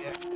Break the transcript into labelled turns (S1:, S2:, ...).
S1: Yeah.